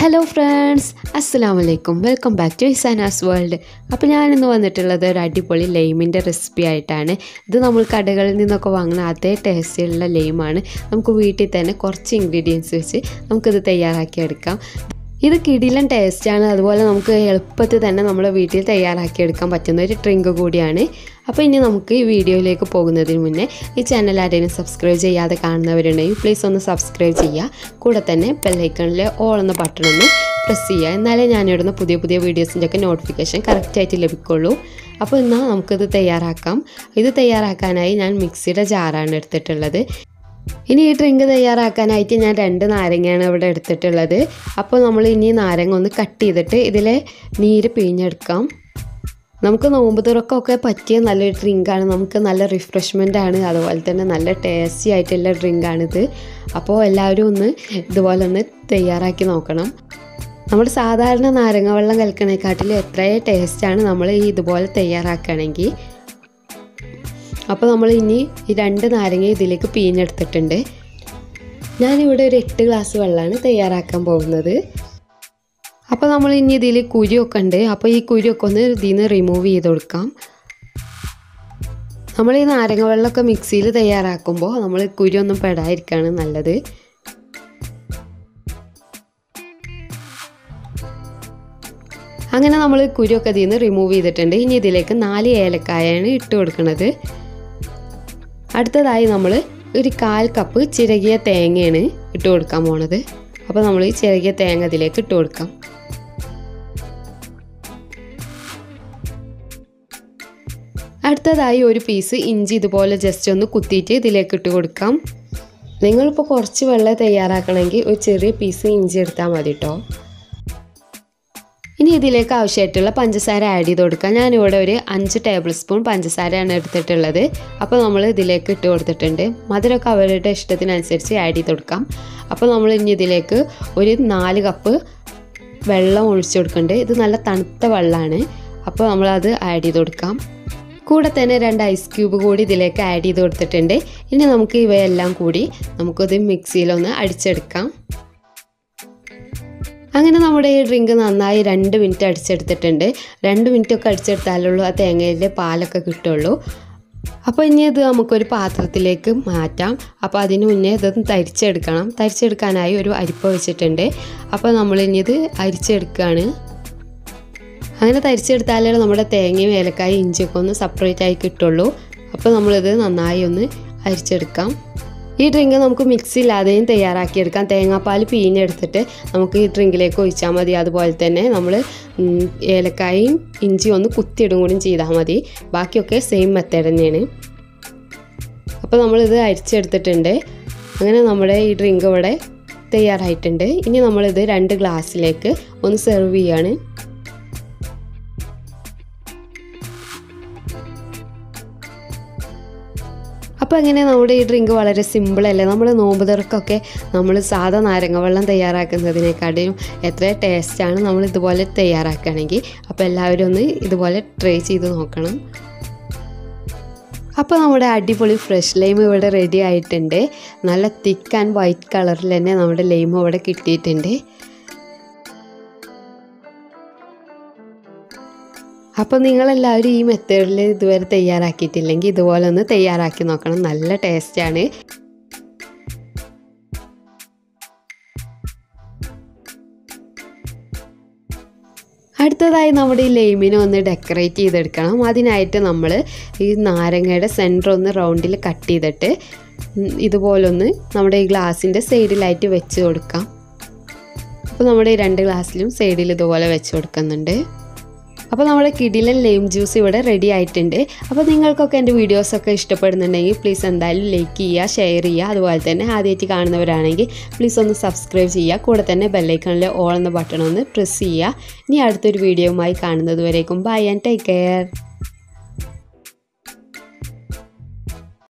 Hello friends അസ്സലാം വലൈക്കും welcome back to ഇസാനാസ് വേൾഡ് അപ്പോൾ ഞാനിന്ന് വന്നിട്ടുള്ളത് ഒരു അടിപൊളി ലൈമിന്റെ റെസിപ്പി ആയിട്ടാണ്. ഇത് നമ്മൾ കടകളിൽ നിന്നൊക്കെ വാങ്ങുന്ന അതേ ടേസ്റ്റിലുള്ള ലൈമാണ്. നമുക്ക് വീട്ടിൽ തന്നെ കുറച്ച് ഇൻഗ്രീഡിയൻസ് വെച്ച് നമുക്കിത് തയ്യാറാക്കിയെടുക്കാം. ഇത് കിടിലൻ ടേസ്റ്റാണ് അതുപോലെ നമുക്ക് എളുപ്പത്തിൽ തന്നെ നമ്മുടെ വീട്ടിൽ തയ്യാറാക്കിയെടുക്കാൻ പറ്റുന്ന ഒരു ഡ്രിങ്ക് കൂടിയാണ്. അപ്പോൾ ഇനി നമുക്ക് ഈ വീഡിയോയിലേക്ക് പോകുന്നതിന് മുന്നേ ഈ ചാനൽ ആരെങ്കിലും സബ്സ്ക്രൈബ് ചെയ്യാതെ കാണുന്നവരുണ്ടെങ്കിൽ പ്ലീസ് ഒന്ന് സബ്സ്ക്രൈബ് ചെയ്യുക. കൂടെ തന്നെ ബെല്ലൈക്കണിലെ ഓൾ എന്ന ബട്ടൺ ഒന്ന് പ്രസ് ചെയ്യുക. എന്നാലേ ഞാനിടുന്ന പുതിയ പുതിയ വീഡിയോസിന്റെ ഒക്കെ നോട്ടിഫിക്കേഷൻ കറക്റ്റായിട്ട് ലഭിക്കുള്ളൂ. അപ്പോൾ എന്നാൽ നമുക്കിത് തയ്യാറാക്കാം. ഇത് തയ്യാറാക്കാനായി ഞാൻ മിക്സിയുടെ ജാറാണ് എടുത്തിട്ടുള്ളത്. ഇനി ഈ ഡ്രിങ്ക് തയ്യാറാക്കാനായിട്ട് ഞാൻ രണ്ട് നാരങ്ങയാണ് ഇവിടെ എടുത്തിട്ടുള്ളത്. അപ്പോൾ നമ്മൾ ഇനി നാരങ്ങ ഒന്ന് കട്ട് ചെയ്തിട്ട് ഇതിലെ നീര് പിഴിഞ്ഞെടുക്കാം. നമുക്ക് നോമ്പ് തുറക്കമൊക്കെ പറ്റിയ നല്ലൊരു ഡ്രിങ്കാണ്. നമുക്ക് നല്ല റിഫ്രഷ്മെന്റ് ആണ്. അതുപോലെ തന്നെ നല്ല ടേസ്റ്റി ആയിട്ടുള്ള ഡ്രിങ്കാണിത്. അപ്പോൾ എല്ലാവരും ഒന്ന് ഇതുപോലെ ഒന്ന് തയ്യാറാക്കി നോക്കണം. നമ്മൾ സാധാരണ നാരങ്ങ വെള്ളം കലക്കണേക്കാട്ടിൽ എത്രയേ ടേസ്റ്റാണ് നമ്മൾ ഈ ഇതുപോലെ തയ്യാറാക്കുകയാണെങ്കിൽ അപ്പോൾ നമ്മൾ ഇനി ഈ രണ്ട് നാരങ്ങ ഇതിലേക്ക് പിഴിഞ്ഞെടുത്തിട്ടുണ്ട് ഞാനിവിടെ ഒരു എട്ട് ഗ്ലാസ് വെള്ളമാണ് തയ്യാറാക്കാൻ പോകുന്നത്. അപ്പോൾ നമ്മൾ ഇനി ഇതിൽ കുരുവൊക്കെ ഉണ്ട്. അപ്പോൾ ഈ കുരുവൊക്കെ ഒന്ന് ഇതിൽ നിന്ന് റിമൂവ് ചെയ്ത് കൊടുക്കാം. നമ്മൾ ഈ നാരങ്ങ വെള്ളമൊക്കെ മിക്സിയിൽ തയ്യാറാക്കുമ്പോൾ നമ്മൾ കുരിയൊന്നും പെടാതിരിക്കുകയാണ് നല്ലത്. അങ്ങനെ നമ്മൾ കുരുവൊക്കെ ഇതിൽ നിന്ന് റിമൂവ് ചെയ്തിട്ടുണ്ട്. ഇനി ഇതിലേക്ക് നാല് ഏലക്കായാണ് ഇട്ട് കൊടുക്കുന്നത് അടുത്തതായി നമ്മൾ ഒരു കാൽ കപ്പ് ചിരകിയ തേങ്ങയാണ് ഇട്ട് കൊടുക്കാൻ പോണത്. അപ്പോൾ നമ്മൾ ഈ ചിരകിയ തേങ്ങ ഇതിലേക്ക് ഇട്ട് കൊടുക്കാം. അടുത്തതായി ഒരു പീസ് ഇഞ്ചി ഇതുപോലെ ജസ്റ്റ് ഒന്ന് കുത്തിയിട്ട് ഇതിലേക്ക് ഇട്ട് കൊടുക്കാം. നിങ്ങളിപ്പോൾ കുറച്ച് വെള്ളം തയ്യാറാക്കണമെങ്കിൽ ഒരു ചെറിയ പീസ് ഇഞ്ചി എടുത്താൽ മതി കേട്ടോ ഇനി ഇതിലേക്ക് ആവശ്യമായിട്ടുള്ള പഞ്ചസാര ആഡ് ചെയ്ത് കൊടുക്കാം ഞാനിവിടെ ഒരു അഞ്ച് ടേബിൾ സ്പൂൺ പഞ്ചസാരയാണ് എടുത്തിട്ടുള്ളത്. അപ്പോൾ നമ്മൾ ഇതിലേക്ക് ഇട്ട് കൊടുത്തിട്ടുണ്ട്. മധുരമൊക്കെ അവരുടെ ഇഷ്ടത്തിനനുസരിച്ച് ആഡ് ചെയ്ത് കൊടുക്കാം. അപ്പോൾ നമ്മൾ ഇനി ഇതിലേക്ക് ഒരു നാല് കപ്പ് വെള്ളം ഒഴിച്ചു കൊടുക്കുന്നുണ്ട്. ഇത് നല്ല തണുത്ത വെള്ളമാണ്. അപ്പോൾ നമ്മളത് ആഡ് ചെയ്ത് കൊടുക്കാം. കൂടെ തന്നെ രണ്ട് ഐസ് ക്യൂബ് കൂടി ഇതിലേക്ക് ആഡ് ചെയ്ത് കൊടുത്തിട്ടുണ്ട്. ഇനി നമുക്ക് ഇവയെല്ലാം കൂടി നമുക്കത് മിക്സിയിലൊന്ന് അടിച്ചെടുക്കാം. അങ്ങനെ നമ്മുടെ ഈ ഡ്രിങ്ക് നന്നായി രണ്ട് മിനിറ്റ് അടിച്ചെടുത്തിട്ടുണ്ട്. രണ്ട് മിനിറ്റ് ഒക്കെ അടിച്ചെടുത്താലുള്ളൂ ആ തേങ്ങയിലെ പാലൊക്കെ കിട്ടുള്ളൂ. അപ്പോൾ ഇനി ഇത് നമുക്കൊരു പാത്രത്തിലേക്ക് മാറ്റാം. അപ്പോൾ അതിന് മുന്നേ ഇതൊന്ന് തരിച്ചെടുക്കണം. തരിച്ചെടുക്കാനായി ഒരു അരിപ്പ വെച്ചിട്ടുണ്ട്. അപ്പോൾ നമ്മൾ ഇനി ഇത് അരിച്ചെടുക്കുകയാണ് അങ്ങനെ തരിച്ചെടുത്താലേ നമ്മുടെ തേങ്ങയും ഏലക്കായും ഇഞ്ചിയൊക്കെ ഒന്ന് സെപ്പറേറ്റ് ആയി കിട്ടുള്ളൂ. അപ്പോൾ നമ്മളിത് നന്നായി ഒന്ന് അരിച്ചെടുക്കാം. ഈ ഡ്രിങ്ക് നമുക്ക് മിക്സ് ഇല്ലാതെയും തയ്യാറാക്കിയെടുക്കാം. തേങ്ങാപ്പാൽ പിഴിഞ്ഞെടുത്തിട്ട് നമുക്ക് ഈ ഡ്രിങ്കിലേക്ക് ഒഴിച്ചാൽ മതി. അതുപോലെ തന്നെ നമ്മൾ ഏലക്കായും ഇഞ്ചിയും ഒന്ന് കുത്തിയിടും കൂടി ചെയ്താൽ മതി. ബാക്കിയൊക്കെ സെയിം മെത്തേഡ് തന്നെയാണ്. അപ്പോൾ നമ്മളിത് അരിച്ചെടുത്തിട്ടുണ്ട്. അങ്ങനെ നമ്മുടെ ഈ ഡ്രിങ്ക് ഇവിടെ തയ്യാറായിട്ടുണ്ട്. ഇനി നമ്മളിത് രണ്ട് ഗ്ലാസ്സിലേക്ക് ഒന്ന് സെർവ് ചെയ്യാണ്. അപ്പോൾ അങ്ങനെ നമ്മുടെ ഈ ഡ്രിങ്ക് വളരെ സിമ്പിളല്ലേ നമ്മൾ നോമ്പ് തുറക്കൊക്കെ നമ്മൾ സാധാ നാരങ്ങ വെള്ളം തയ്യാറാക്കുന്നതിനേക്കാട്ടിലും എത്ര ടേസ്റ്റാണ് നമ്മൾ ഇതുപോലെ തയ്യാറാക്കുകയാണെങ്കിൽ അപ്പോൾ എല്ലാവരും ഒന്ന് ഇതുപോലെ ട്രൈ ചെയ്ത് നോക്കണം. അപ്പോൾ നമ്മുടെ അടിപൊളി ഫ്രഷ് ലൈം ഇവിടെ റെഡി ആയിട്ടുണ്ട്. നല്ല തിക്ക് ആൻഡ് വൈറ്റ് കളറിൽ തന്നെ നമ്മുടെ ലൈം ഇവിടെ കിട്ടിയിട്ടുണ്ട്. അപ്പോൾ നിങ്ങളെല്ലാവരും ഈ മെത്തേഡിൽ ഇതുവരെ തയ്യാറാക്കിയിട്ടില്ലെങ്കിൽ ഇതുപോലെ ഒന്ന് തയ്യാറാക്കി നോക്കണം. നല്ല ടേസ്റ്റാണ് അടുത്തതായി നമ്മുടെ ഈ ലൈമിനെ ഒന്ന് ഡെക്കറേറ്റ് ചെയ്തെടുക്കണം. അതിനായിട്ട് നമ്മൾ ഈ നാരങ്ങയുടെ സെന്റർ ഒന്ന് റൗണ്ടിൽ കട്ട് ചെയ്തിട്ട് ഇതുപോലൊന്ന് നമ്മുടെ ഈ ഗ്ലാസിന്റെ സൈഡിലായിട്ട് വെച്ച് കൊടുക്കാം. അപ്പോൾ നമ്മുടെ ഈ രണ്ട് ഗ്ലാസ്സിലും സൈഡിൽ ഇതുപോലെ വെച്ച് കൊടുക്കുന്നുണ്ട്. അപ്പോൾ നമ്മുടെ കിടിലൻ ലെയിം ജ്യൂസ് ഇവിടെ റെഡി ആയിട്ടുണ്ട്. അപ്പോൾ നിങ്ങൾക്കൊക്കെ എന്റെ വീഡിയോസൊക്കെ ഇഷ്ടപ്പെടുന്നുണ്ടെങ്കിൽ പ്ലീസ് എന്തായാലും ലൈക്ക് ചെയ്യുക ഷെയർ ചെയ്യുക. അതുപോലെ തന്നെ ആദ്യമായിട്ട് കാണുന്നവരാണെങ്കിൽ പ്ലീസ് ഒന്ന് സബ്സ്ക്രൈബ് ചെയ്യുക. കൂടെ തന്നെ ബെല്ലൈക്കണിലെ ഓൾ എന്ന ബട്ടൺ ഒന്ന് പ്രസ് ചെയ്യുക. ഇനി അടുത്തൊരു വീഡിയോയുമായി കാണുന്നത് വരേക്കും. By and take care